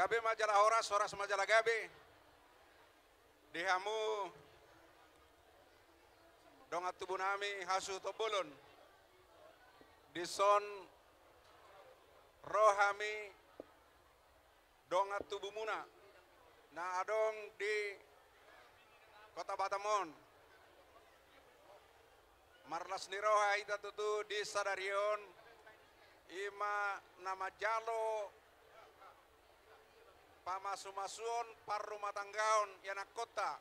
Gabe majalah horas, horas majalah gabe. Dihamu dongat tubuh nami hasu tobulun. Dison rohami dongat tubuh muna. Na adong di kota Batamon. Marlas ni roha ita tutu di Sadarion. Ima nama jalo rumah tanggaon yanak kota.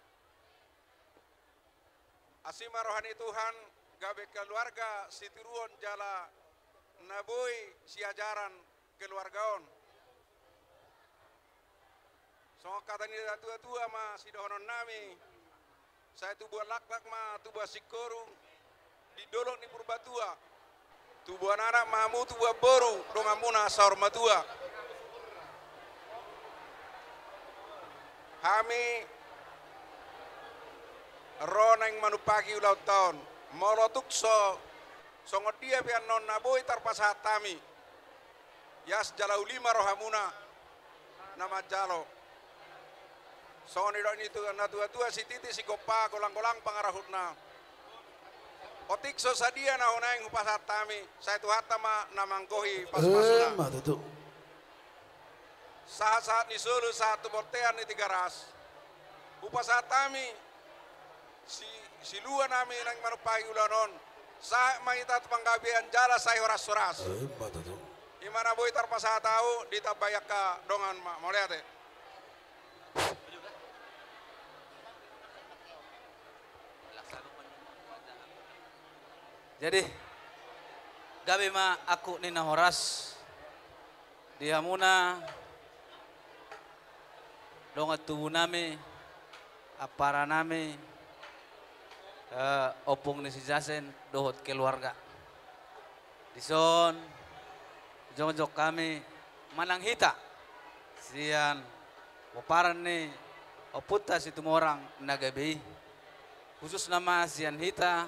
Asima rohani Tuhan gabe keluarga situruon jala nabui si ajaran keluargaon. So kata ni tua-tua ma si dohonon nami. Saya tu buat lak-lak ma tu buat sikoru di dolok ni purbatua. Tu buat anak mamu tu buat boru dongamuna saur matua. Kami roneng manupagi ulau tahun molotuk so songo dia pian non naboi tarpasatami yas jalau lima rohamuna nama jalo. Songo ni ini tu na tua tua si titi si kopa kolang kolang pangarahutna. Otik so sadia na honeng upasatami saya tu hatama namangkohi pas pasuna. Saat-saat ni sulu saat bortean ni tiga ras. Upasatami si si luar nami nang manupai ulanon. Sa maita panggabian jala say horas-horas. Eh, mata tu. Imana boy tarpasa tahu ditabayak ka dongan ma. Mau lihat eh? Jadi gabi ma aku ni na horas diha muna donga nami apara nami eh, opung ni Jasen dohot keluarga. Dison jong-jong kami manang hita. Sian oparan ni oputa si tumorang nagabi khusus nama sian hita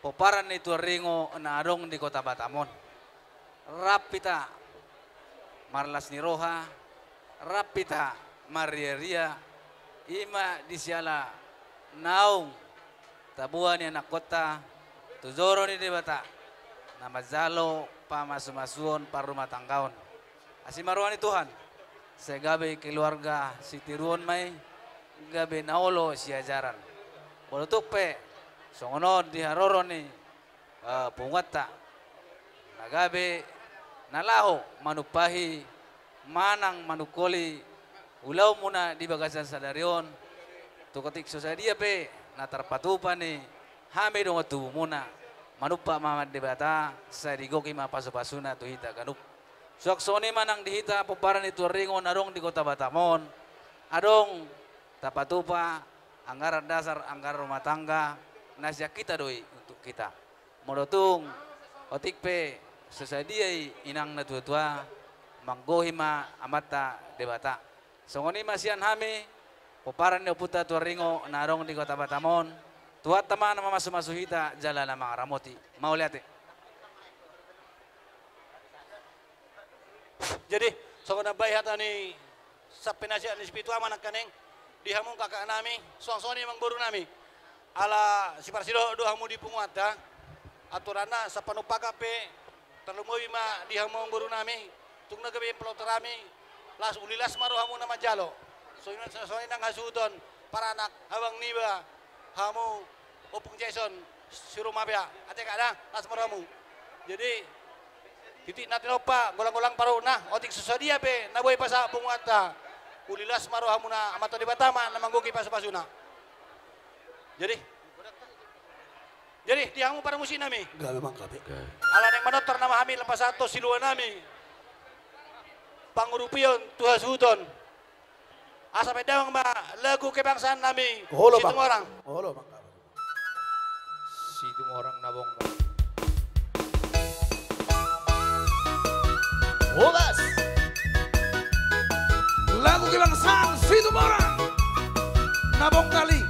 poparan ni ringo na arong di kota Batamon. Rapita marlas ni roha rapita marieria ima di siala naung. Tabuan anak kota tuzoro ni di bata. Nama zalo pamasumasuon parumah tanggaon asimaruan ni Tuhan. Saya gabe keluarga si tiruon may gabe naolo si ajaran. Bolotok pe songono di haroro ni uh, pungwata. Nagabe nalaho manupahi manang manukoli ulaw muna di bagasan sadarion tukatik sosadia pe natarpatupa ni hame dong tubuh muna manupa mamad debata sa digoki mapasupasuna tuhita kanup Sok soni manang dihita peparan itu ringon adong di kota Batamon. Adong tapatupa anggaran dasar anggaran rumah tangga nasya kita doi untuk kita. Modotung otik pe sesadiai inang na tua-tua manggohi ma amata debata. Songoni masian hami peparan ni puta tua ringo narong di kota Batamon. Tuat teman nama masu masuhita jalan nama ramoti. Mau lihat eh? Jadi, so na bayhat ani sa pinasya ni Espiritu Aman kaneng dihamong kakak nami, suang-suang mang buru nami. Ala si Parsido do hamu di pungwata aturana sa panupaka pe terlumoy ma dihamong buru nami tung nagabi pelotor nami las ulilas maro hamu nama jalo. So yun sa so nang hasudon para anak hawang niba. Hamu opung Jason suruh mabya ate kada las maro hamu. Jadi titik natin opa golang-golang paro na otik susadia pe naboy pa sa pungwata ulilas maro hamuna amato di batama na manggugi pa sa pasuna jadi jadi di hamu para musin nami? Gabe mang gabe. ala neng manotor nama kami lempas satu siluan nami pangurupion tuha sudon asa pedang ba lagu kebangsaan nami Holo bang. orang Holo gabe. Situ orang nabong Ogas. Lagu kebangsaan situ orang. Nabong kali.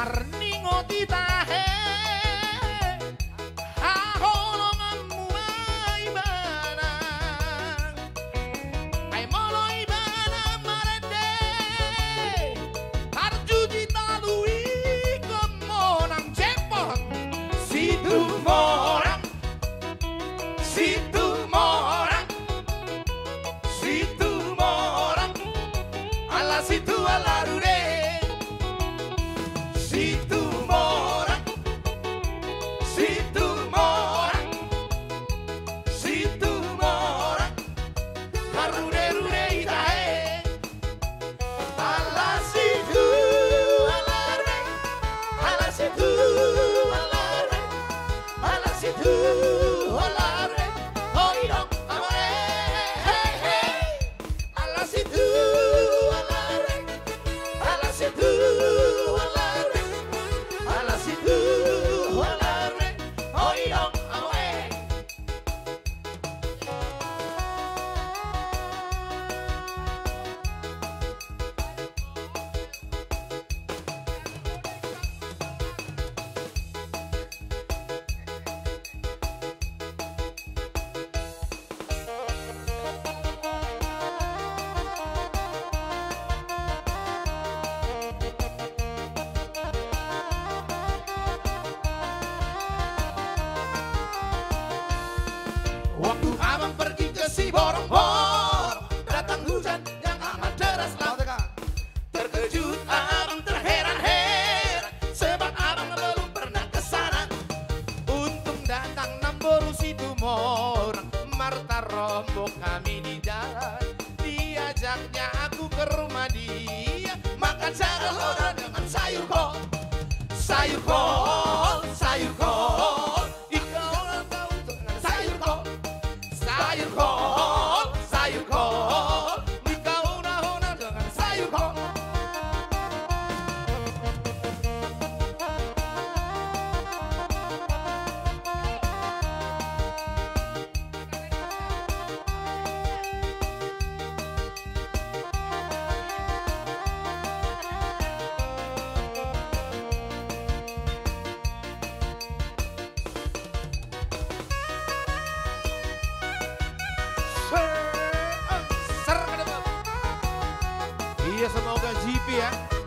Marningotita. Besi borong-borong Datang hujan yang amat deras. Nah, Terkejut abang terheran-heran Sebab abang belum pernah ke sana Untung datang namboru situ morang Marta rombong kami di jalan. Diajaknya aku ke rumah dia Makan sarah dengan sayur kok. Sayur kok. the GPS é?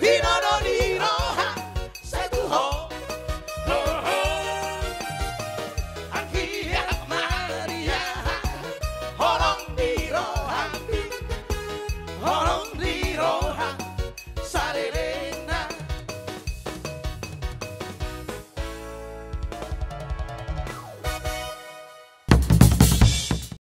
He not